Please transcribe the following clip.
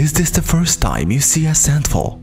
Is this the first time you see a sandfall?